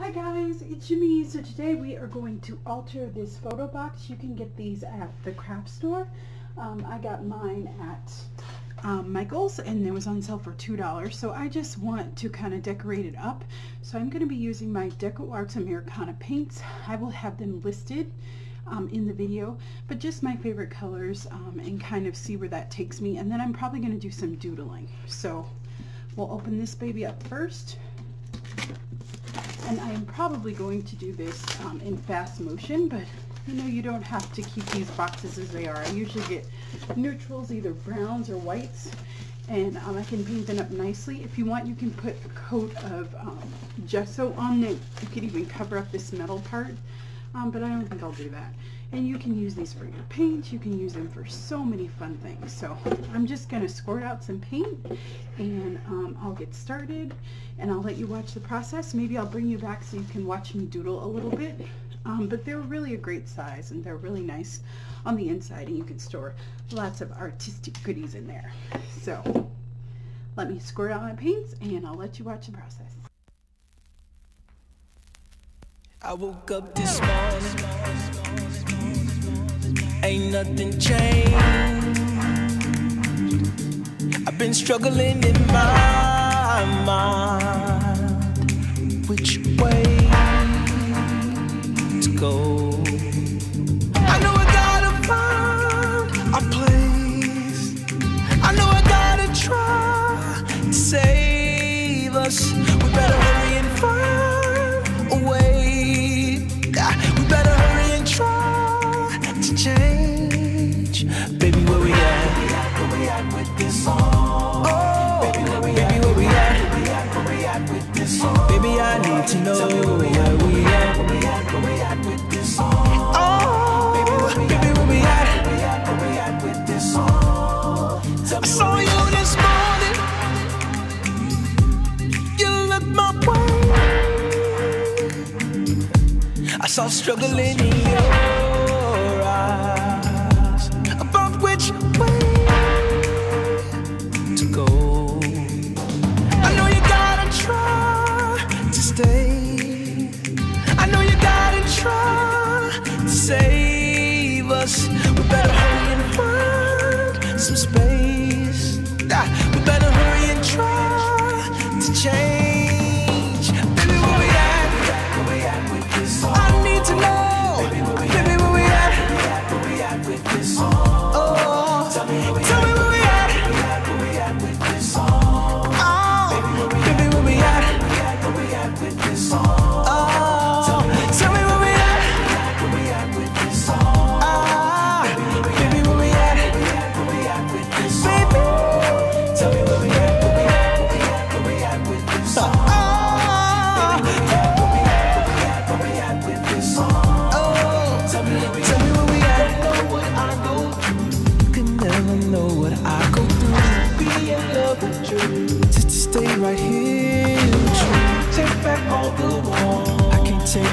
Hi guys, it's Shemi. So today we are going to alter this photo box. You can get these at the craft store. Um, I got mine at um, Michael's and it was on sale for $2. So I just want to kind of decorate it up. So I'm going to be using my Deco Arts Americana paints. I will have them listed um, in the video, but just my favorite colors um, and kind of see where that takes me. And then I'm probably going to do some doodling. So we'll open this baby up first and I am probably going to do this um, in fast motion, but you know, you don't have to keep these boxes as they are. I usually get neutrals, either browns or whites, and um, I can paint them up nicely. If you want, you can put a coat of um, gesso on it. You could even cover up this metal part, um, but I don't think I'll do that. And you can use these for your paint. You can use them for so many fun things. So I'm just going to squirt out some paint and um, I'll get started and I'll let you watch the process. Maybe I'll bring you back so you can watch me doodle a little bit. Um, but they're really a great size and they're really nice on the inside and you can store lots of artistic goodies in there. So let me squirt out my paints and I'll let you watch the process. I woke up this morning, ain't nothing changed. I've been struggling in my mind, I saw struggle in your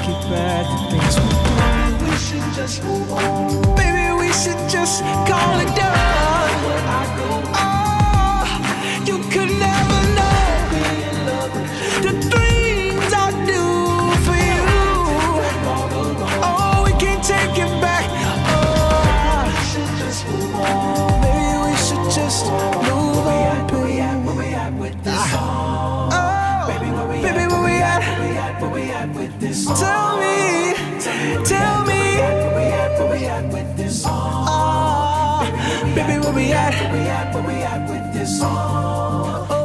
The things we. We should just move on. Baby, we should just call it done. At with this? Tell me, tell me. Oh, baby, where we at? Where we at? Where we at with this song?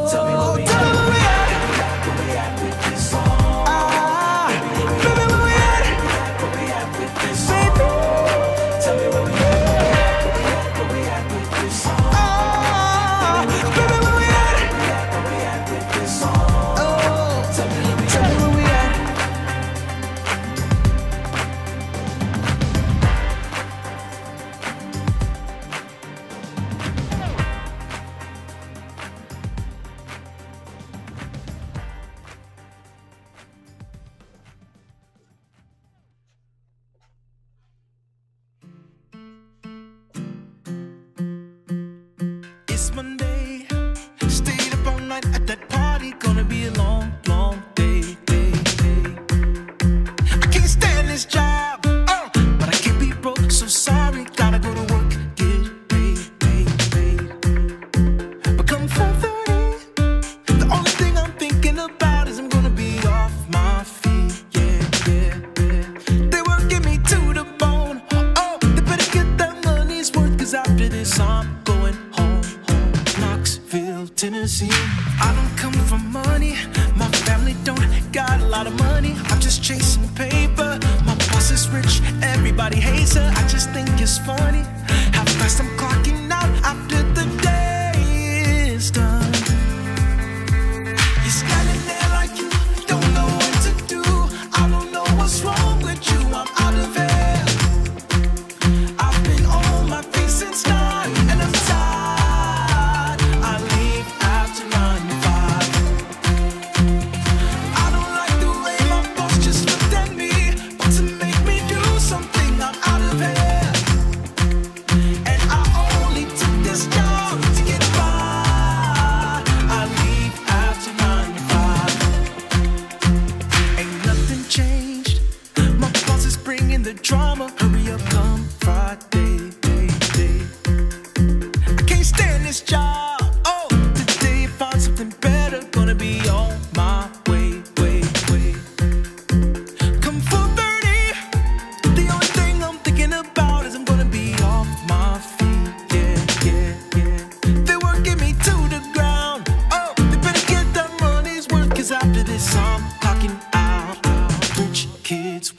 chasing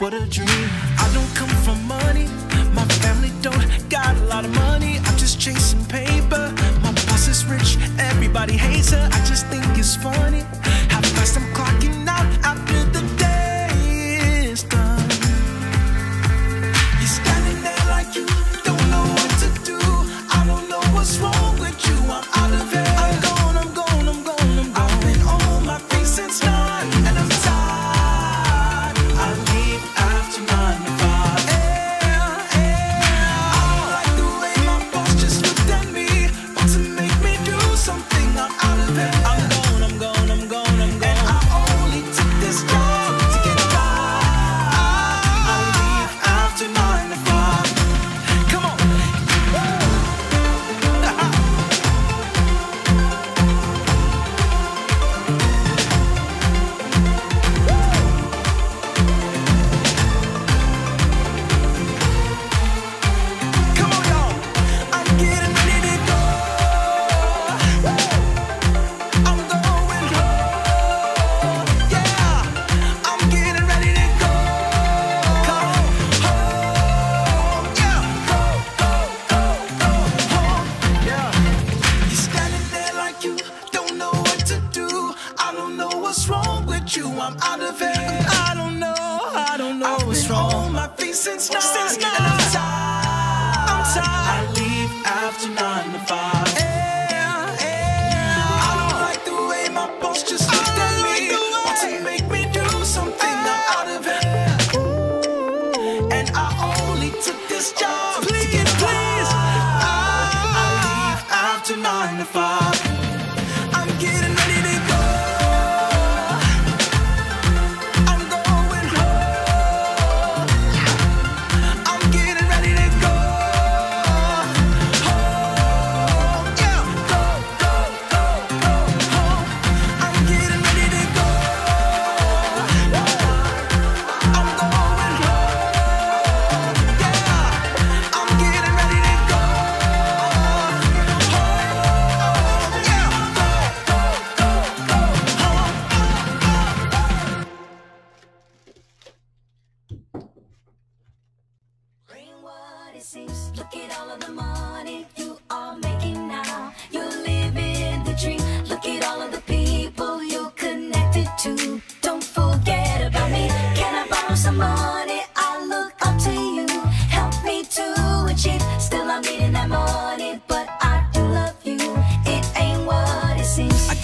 What a dream. since nine. Since nine. And I'm tired. I'm tired. I leave after nine to five. I don't like the way my boss just at me. To make me do something I'm out of And I only took this job to get. I, leave after nine to five. I'm getting ready.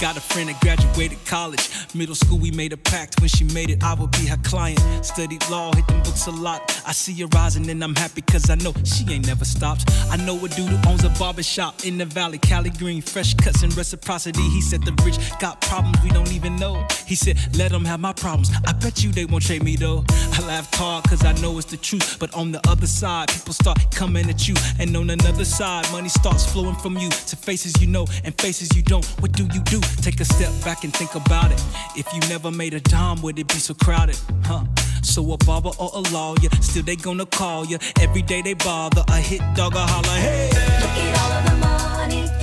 Got a friend that graduated college. Middle school, we made a pact. When she made it, I would be her client. Studied law, hit them books a lot. I see her rising, and I'm happy because I know she ain't never stopped. I know a dude who owns a barber shop in the valley, Cali Green. Fresh cuts and reciprocity. He said the rich got problems we don't even know. He said, let them have my problems. I bet you they won't trade me though. I laugh hard because I know it's the truth. But on the other side, people start coming at you. And on another side, money starts flowing from you to faces you know and faces you don't. What do you do? Take a step back and think about it. If you never made a dime, would it be so crowded? Huh? So a barber or a lawyer, still they gonna call ya. Every day they bother, a hit dog a holler, hey! Look at all of the money.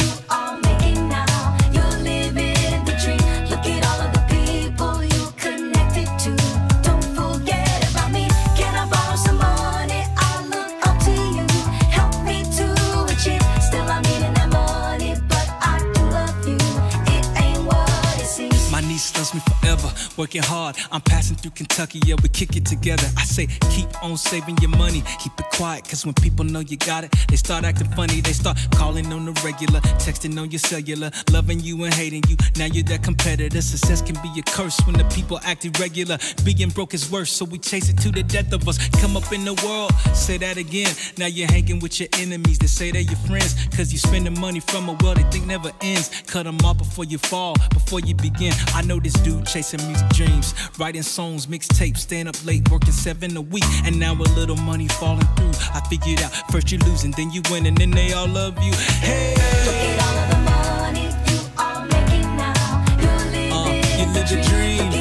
Working hard, I'm passing through Kentucky, yeah, we kick it together. I say, keep on saving your money, keep it quiet, cause when people know you got it, they start acting funny. They start calling on the regular, texting on your cellular, loving you and hating you. Now you're that competitor. Success can be a curse when the people act irregular. Being broke is worse, so we chase it to the death of us. Come up in the world, say that again. Now you're hanging with your enemies, they say they're your friends, cause you spending money from a well they think never ends. Cut them off before you fall, before you begin. I know this dude chasing music dreams, writing songs, mixtapes, staying up late, working seven a week, and now a little money falling through. I figured out first you losing, then you win, and then they all love you. Hey, Look at all of the money you are making now. You're living Uh, you the live dream.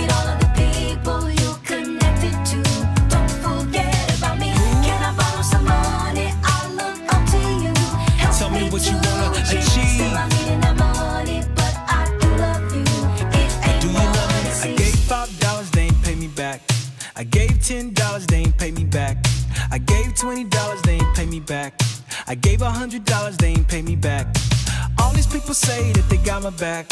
Back. I gave a hundred dollars, they ain't pay me back. All these people say that they got my back.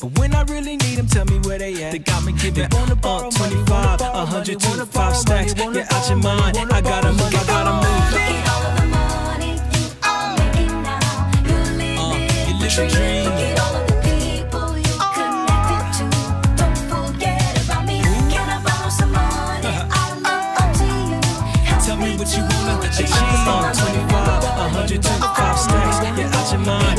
But when I really need them, tell me where they at. They got me giving wanna uh, borrow 25, wanna 100, wanna 25 stacks. money, wanna Get out your mind. I gotta move, I gotta Look move. at all the money you are making now. You're living Uh, you live the the dream. you took the five stacks, you're out your mind.